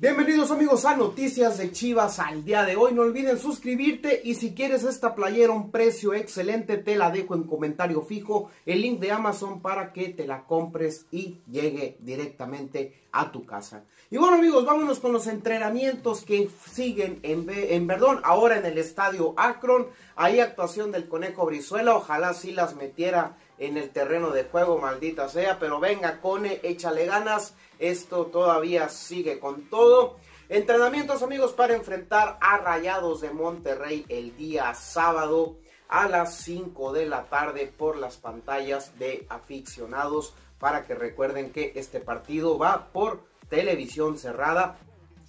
Bienvenidos amigos a Noticias de Chivas al día de hoy. No olviden suscribirte y si quieres esta playera a un precio excelente te la dejo en comentario fijo. El link de Amazon para que te la compres y llegue directamente a tu casa. Y bueno amigos, vámonos con los entrenamientos que siguen en, en Verdón. Ahora en el estadio Akron. Ahí actuación del Conejo Brizuela. Ojalá sí las metiera en el terreno de juego, maldita sea. Pero venga, Cone, échale ganas. Esto todavía sigue con todo. Entrenamientos, amigos, para enfrentar a Rayados de Monterrey el día sábado a las 5 de la tarde por las pantallas de aficionados. Para que recuerden que este partido va por televisión cerrada.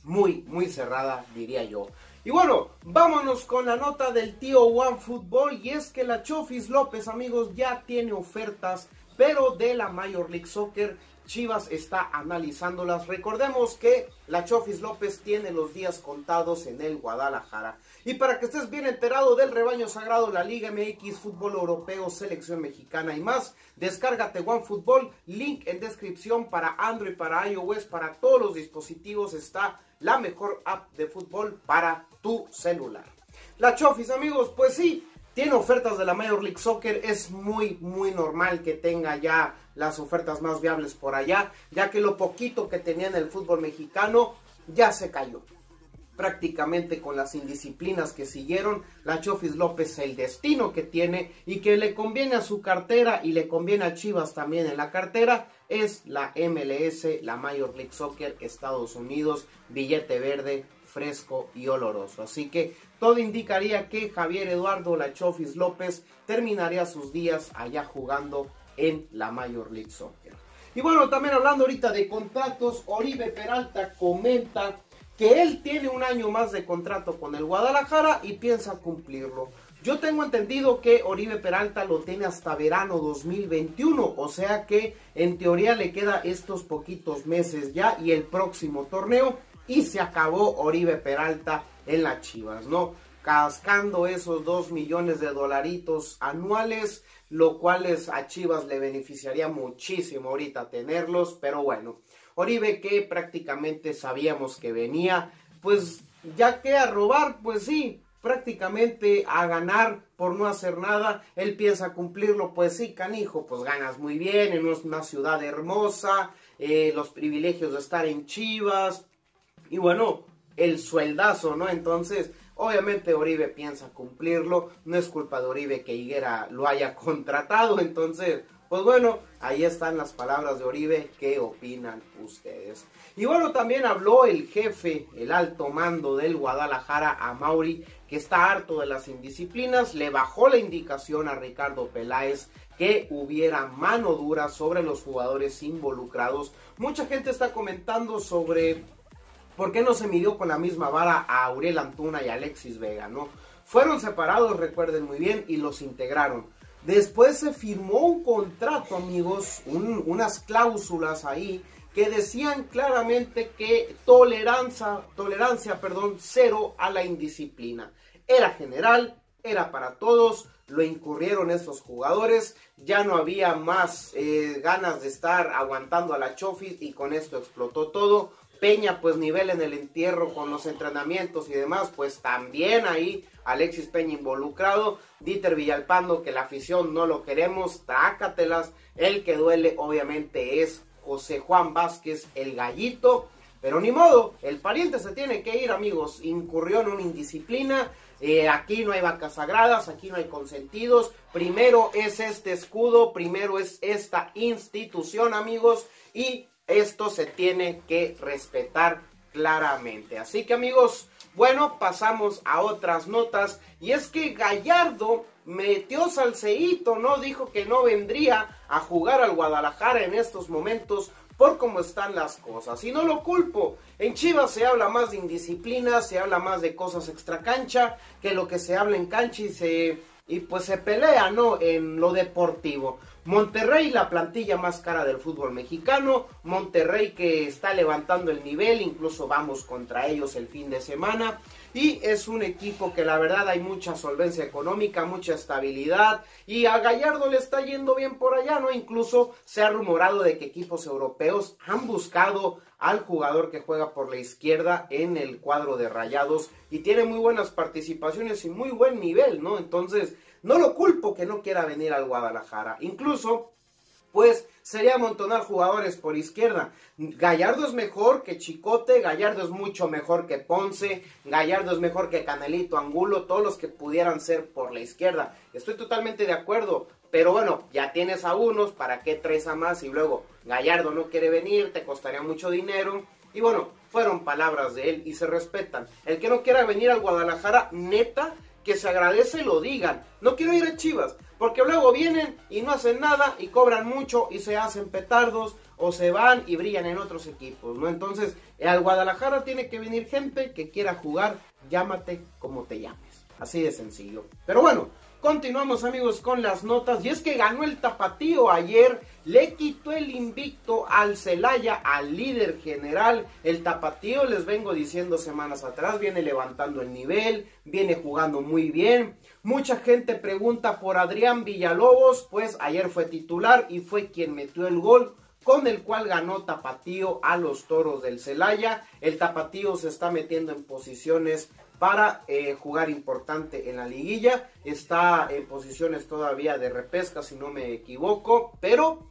Muy, muy cerrada, diría yo. Y bueno, vámonos con la nota del tío One Football. Y es que la Chofis López, amigos, ya tiene ofertas, pero de la Major League Soccer. Chivas está analizándolas. Recordemos que la Chofis López tiene los días contados en el Guadalajara. Y para que estés bien enterado del rebaño sagrado, la Liga MX, Fútbol Europeo, Selección Mexicana y más, descárgate OneFootball, link en descripción para Android, para iOS, para todos los dispositivos está la mejor app de fútbol para tu celular. La Chofis, amigos, pues sí, tiene ofertas de la Major League Soccer, es muy, muy normal que tenga ya las ofertas más viables por allá, ya que lo poquito que tenía en el fútbol mexicano ya se cayó. Prácticamente con las indisciplinas que siguieron, la Chofis López el destino que tiene y que le conviene a su cartera y le conviene a Chivas también en la cartera es la MLS, la Major League Soccer Estados Unidos, billete verde, fresco y oloroso. Así que todo indicaría que Javier Eduardo Lachofis López terminaría sus días allá jugando en la Major League Soccer. Y bueno, también hablando ahorita de contratos, Oribe Peralta comenta que él tiene un año más de contrato con el Guadalajara y piensa cumplirlo. Yo tengo entendido que Oribe Peralta lo tiene hasta verano 2021, o sea que en teoría le queda estos poquitos meses ya y el próximo torneo y se acabó Oribe Peralta en las Chivas, ¿no? Cascando esos 2 millones de dolaritos anuales, lo cual a Chivas le beneficiaría muchísimo ahorita tenerlos, pero bueno, Oribe que prácticamente sabíamos que venía, pues ya que a robar, pues sí, prácticamente a ganar por no hacer nada. Él piensa cumplirlo, pues sí, canijo, pues ganas muy bien en una ciudad hermosa, eh, los privilegios de estar en Chivas, y bueno, el sueldazo, ¿no? Entonces, obviamente Oribe piensa cumplirlo, no es culpa de Oribe que Higuera lo haya contratado, entonces, pues bueno, ahí están las palabras de Oribe, ¿qué opinan ustedes? Y bueno, también habló el jefe, el alto mando del Guadalajara a Mauri, que está harto de las indisciplinas, le bajó la indicación a Ricardo Peláez que hubiera mano dura sobre los jugadores involucrados. Mucha gente está comentando sobre ¿Por qué no se midió con la misma vara a Aurel Antuna y Alexis Vega, no? Fueron separados, recuerden muy bien, y los integraron. Después se firmó un contrato, amigos, unas cláusulas ahí que decían claramente que tolerancia, tolerancia, perdón, cero a la indisciplina. Era general, era para todos, lo incurrieron estos jugadores, ya no había más eh, ganas de estar aguantando a la Chofis y con esto explotó todo. Peña pues nivel en el entierro con los entrenamientos y demás, pues también ahí Alexis Peña involucrado, Dieter Villalpando que la afición no lo queremos, trácatelas, el que duele obviamente es José Juan Vázquez el gallito, pero ni modo, el pariente se tiene que ir amigos, incurrió en una indisciplina, eh, aquí no hay vacas sagradas, aquí no hay consentidos, primero es este escudo, primero es esta institución amigos y esto se tiene que respetar claramente. Así que amigos, bueno, pasamos a otras notas. Y es que Gallardo metió salseíto, ¿no? Dijo que no vendría a jugar al Guadalajara en estos momentos por cómo están las cosas. Y no lo culpo. En Chivas se habla más de indisciplina, se habla más de cosas extra cancha que lo que se habla en cancha y se y pues se pelea, ¿no? En lo deportivo. Monterrey, la plantilla más cara del fútbol mexicano. Monterrey que está levantando el nivel, incluso vamos contra ellos el fin de semana. Y es un equipo que la verdad hay mucha solvencia económica, mucha estabilidad. Y a Gallardo le está yendo bien por allá, ¿no? Incluso se ha rumorado de que equipos europeos han buscado al jugador que juega por la izquierda en el cuadro de Rayados y tiene muy buenas participaciones y muy buen nivel, ¿no? Entonces, no lo culpo que no quiera venir al Guadalajara. Incluso, pues sería amontonar jugadores por izquierda. Gallardo es mejor que Chicote, Gallardo es mucho mejor que Ponce, Gallardo es mejor que Canelito Angulo, todos los que pudieran ser por la izquierda. Estoy totalmente de acuerdo, pero bueno, ya tienes a unos, ¿para qué tres a más? Y luego Gallardo no quiere venir, te costaría mucho dinero. Y bueno, fueron palabras de él y se respetan. El que no quiera venir al Guadalajara, neta, que se agradece lo digan. No quiero ir a Chivas, porque luego vienen y no hacen nada y cobran mucho y se hacen petardos o se van y brillan en otros equipos, ¿no? Entonces, al Guadalajara tiene que venir gente que quiera jugar, llámate como te llames. Así de sencillo. Pero bueno, Continuamos amigos con las notas y es que ganó el tapatío ayer, le quitó el invicto al Celaya, al líder general. El tapatío les vengo diciendo semanas atrás, viene levantando el nivel, viene jugando muy bien. Mucha gente pregunta por Adrián Villalobos, pues ayer fue titular y fue quien metió el gol con el cual ganó Tapatío a los Toros del Celaya. El Tapatío se está metiendo en posiciones para eh, jugar importante en la liguilla. Está en posiciones todavía de repesca, si no me equivoco, pero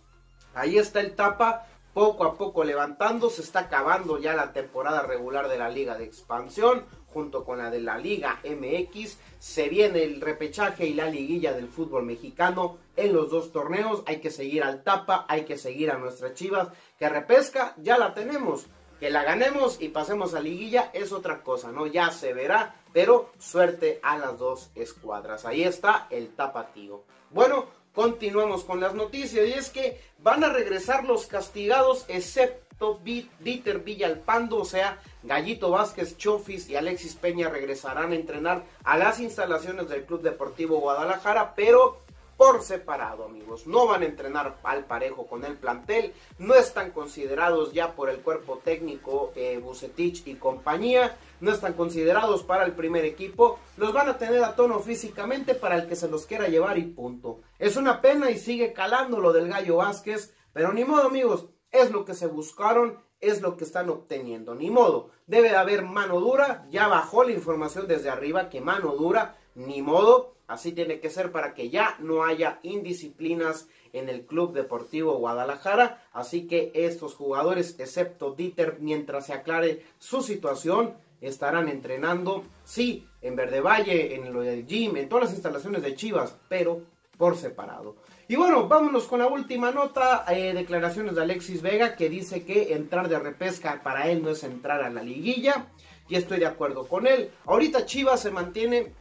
ahí está el tapa poco a poco levantando, se está acabando ya la temporada regular de la liga de expansión junto con la de la liga MX, se viene el repechaje y la liguilla del fútbol mexicano en los dos torneos, hay que seguir al tapa, hay que seguir a nuestra chivas, que repesca ya la tenemos, que la ganemos y pasemos a liguilla es otra cosa, ¿no? Ya se verá, pero suerte a las dos escuadras. Ahí está el tapatío. Bueno, continuamos con las noticias y es que van a regresar los castigados excepto Dieter Villalpando, o sea, Gallito Vázquez, Chofis y Alexis Peña regresarán a entrenar a las instalaciones del Club Deportivo Guadalajara, pero por separado, amigos. No van a entrenar al parejo con el plantel, no están considerados ya por el cuerpo técnico eh, Bucetich y compañía, no están considerados para el primer equipo, los van a tener a tono físicamente para el que se los quiera llevar y punto. Es una pena y sigue calando lo del Gallo Vázquez, pero ni modo, amigos, es lo que se buscaron, es lo que están obteniendo, ni modo. Debe de haber mano dura, ya bajó la información desde arriba que mano dura, ni modo Así tiene que ser para que ya no haya indisciplinas en el Club Deportivo Guadalajara. Así que estos jugadores, excepto Dieter, mientras se aclare su situación, estarán entrenando, sí, en Verde Valle, en lo del gym, en todas las instalaciones de Chivas, pero por separado. Y bueno, vámonos con la última nota, eh, declaraciones de Alexis Vega, que dice que entrar de repesca para él no es entrar a la liguilla, y estoy de acuerdo con él. Ahorita Chivas se mantiene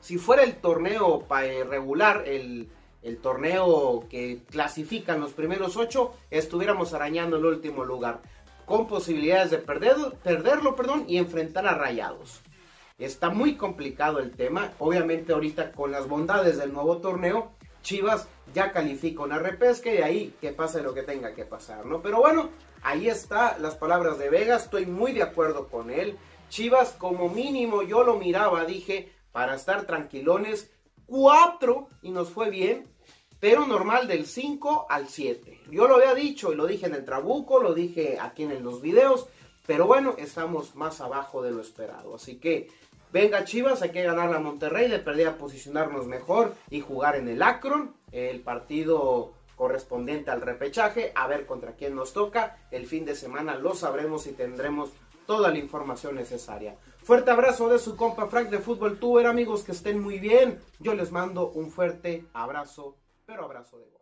si fuera el torneo eh, regular, el, torneo que clasifican los primeros ocho, estuviéramos arañando el último lugar, con posibilidades de perder, perderlo perdón, y enfrentar a Rayados. Está muy complicado el tema, obviamente ahorita con las bondades del nuevo torneo, Chivas ya califica una repesca y ahí que pase lo que tenga que pasar. Pero bueno, ahí está las palabras de Vega, estoy muy de acuerdo con él. Chivas como mínimo yo lo miraba, dije, para estar tranquilones. 4 y nos fue bien, pero normal del 5 al 7. Yo lo había dicho y lo dije en el trabuco, lo dije aquí en los videos, pero bueno, estamos más abajo de lo esperado. Así que venga Chivas, hay que ganar a Monterrey, de perder a posicionarnos mejor y jugar en el Akron, el partido correspondiente al repechaje, a ver contra quién nos toca. El fin de semana lo sabremos y tendremos toda la información necesaria. Fuerte abrazo de su compa Frank de Fútbol Tuber, amigos, que estén muy bien. Yo les mando un fuerte abrazo, pero abrazo de.